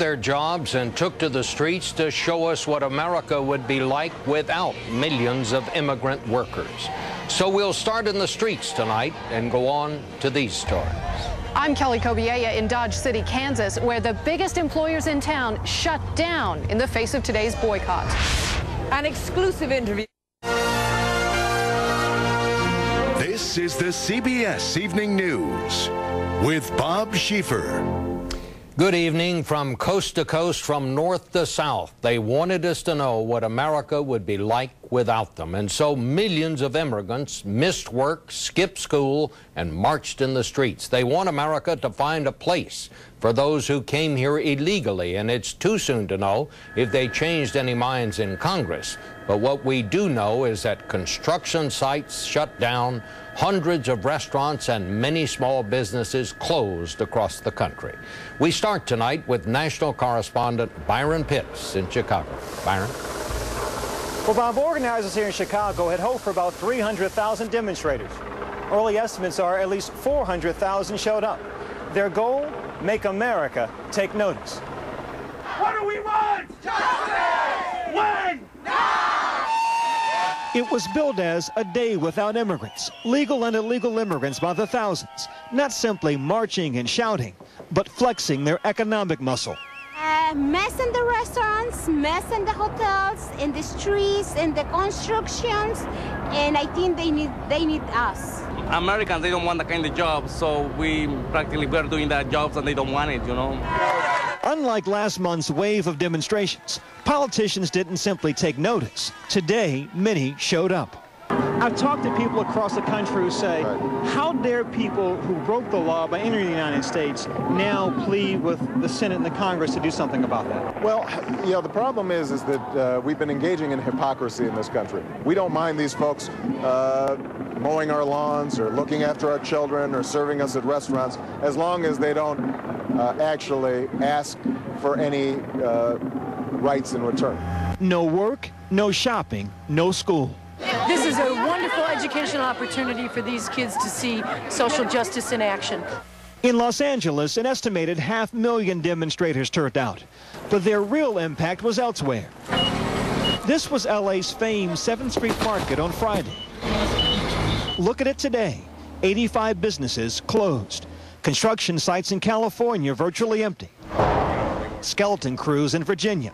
their jobs and took to the streets to show us what America would be like without millions of immigrant workers. So we'll start in the streets tonight and go on to these stories. I'm Kelly Cobiella in Dodge City, Kansas, where the biggest employers in town shut down in the face of today's boycott. An exclusive interview. This is the CBS Evening News with Bob Schieffer. Good evening from coast to coast, from north to south. They wanted us to know what America would be like without them. And so millions of immigrants missed work, skipped school, and marched in the streets. They want America to find a place for those who came here illegally. And it's too soon to know if they changed any minds in Congress. But what we do know is that construction sites shut down, hundreds of restaurants and many small businesses closed across the country. We start tonight with national correspondent Byron Pitts in Chicago. Byron? Well, Bob, organizers here in Chicago had hoped for about 300,000 demonstrators. Early estimates are at least 400,000 showed up. Their goal, make America take notice. What do we want? Justice! When? It was billed as a day without immigrants, legal and illegal immigrants by the thousands, not simply marching and shouting, but flexing their economic muscle. Uh, mess in the restaurants, mess in the hotels, in the streets, in the constructions, and I think they need they need us. Americans, they don't want that kind of job, so we practically we're doing that jobs and they don't want it, you know. Unlike last month's wave of demonstrations, politicians didn't simply take notice. Today, many showed up. I've talked to people across the country who say, how dare people who broke the law by entering the United States now plead with the Senate and the Congress to do something about that? Well, you know, the problem is, is that uh, we've been engaging in hypocrisy in this country. We don't mind these folks uh, mowing our lawns or looking after our children or serving us at restaurants as long as they don't uh, actually ask for any uh, rights in return. No work, no shopping, no school. This is a wonderful educational opportunity for these kids to see social justice in action. In Los Angeles, an estimated half million demonstrators turned out, but their real impact was elsewhere. This was LA's famed 7th Street Market on Friday. Look at it today. 85 businesses closed. Construction sites in California virtually empty. Skeleton crews in Virginia.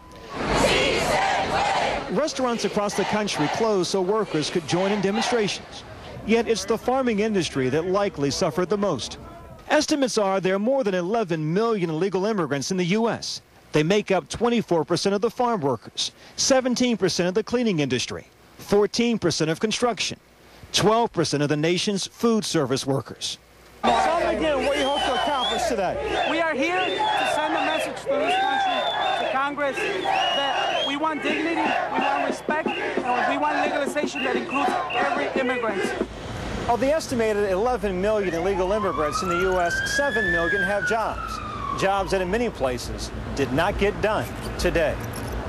Restaurants across the country closed so workers could join in demonstrations. Yet it's the farming industry that likely suffered the most. Estimates are there are more than 11 million illegal immigrants in the U.S. They make up 24% of the farm workers, 17% of the cleaning industry, 14% of construction, 12% of the nation's food service workers. Tell me again what you hope to accomplish today. We are here to send a message to this country, to Congress, that we want dignity, we want respect, and we want legalization that includes every immigrant. Of the estimated 11 million illegal immigrants in the U.S., 7 million have jobs. Jobs that in many places did not get done today.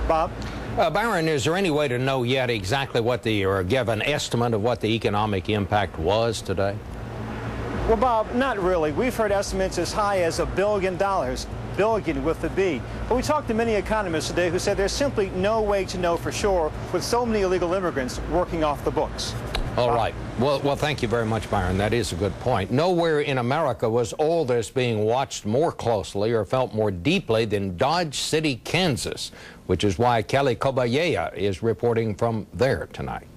Bob? Uh, Byron, is there any way to know yet exactly what the, or give an estimate of what the economic impact was today? Well, Bob, not really. We've heard estimates as high as a billion dollars, billion with the B. But we talked to many economists today who said there's simply no way to know for sure with so many illegal immigrants working off the books. All right. Well, well, thank you very much, Byron. That is a good point. Nowhere in America was all this being watched more closely or felt more deeply than Dodge City, Kansas, which is why Kelly Cobiella is reporting from there tonight.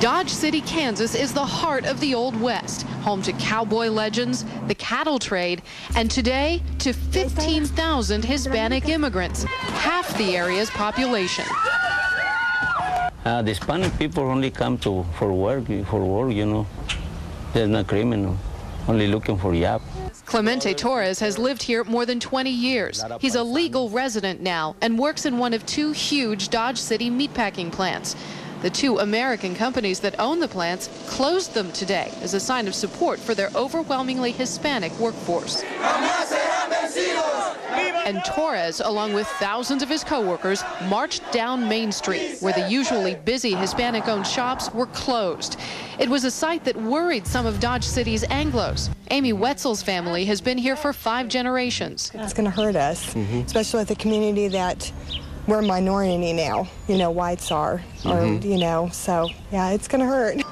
Dodge City, Kansas is the heart of the Old West, home to cowboy legends, the cattle trade, and today to 15,000 Hispanic immigrants, half the area's population. Uh, the Hispanic people only come to for work, for work, you know. They're not criminal, only looking for job. Clemente Torres has lived here more than 20 years. He's a legal resident now and works in one of two huge Dodge City meatpacking plants. The two American companies that own the plants closed them today as a sign of support for their overwhelmingly Hispanic workforce. ¡Jamás serán vencidos! ¡Viva And Torres, along with thousands of his coworkers, marched down Main Street, where the usually busy Hispanic-owned shops were closed. It was a sight that worried some of Dodge City's Anglos. Amy Wetzel's family has been here for five generations. It's going to hurt us, mm-hmm. especially with the community that we're a minority now. You know, whites are, or Mhm. you know, so yeah, it's going to hurt.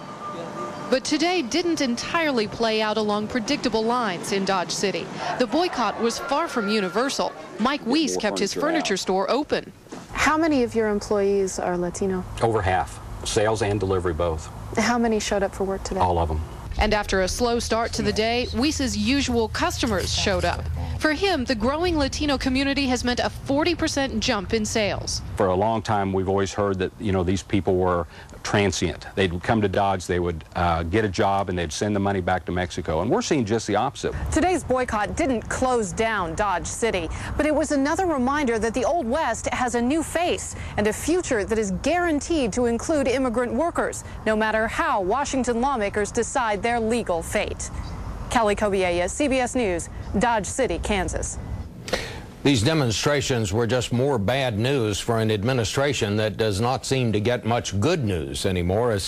But today didn't entirely play out along predictable lines in Dodge City. The boycott was far from universal. Mike Weiss kept his furniture store open. How many of your employees are Latino? Over half, sales and delivery both, How many showed up for work today? all of them. And after a slow start to the day, Weiss's usual customers showed up. For him, the growing Latino community has meant a 40% jump in sales. For a long time, we've always heard that, you know, these people were transient. They'd come to Dodge, they would uh, get a job, and they'd send the money back to Mexico. And we're seeing just the opposite. Today's boycott didn't close down Dodge City, but it was another reminder that the Old West has a new face and a future that is guaranteed to include immigrant workers, no matter how Washington lawmakers decide their legal fate. Kelly Cobiella, CBS News, Dodge City, Kansas. These demonstrations were just more bad news for an administration that does not seem to get much good news anymore. As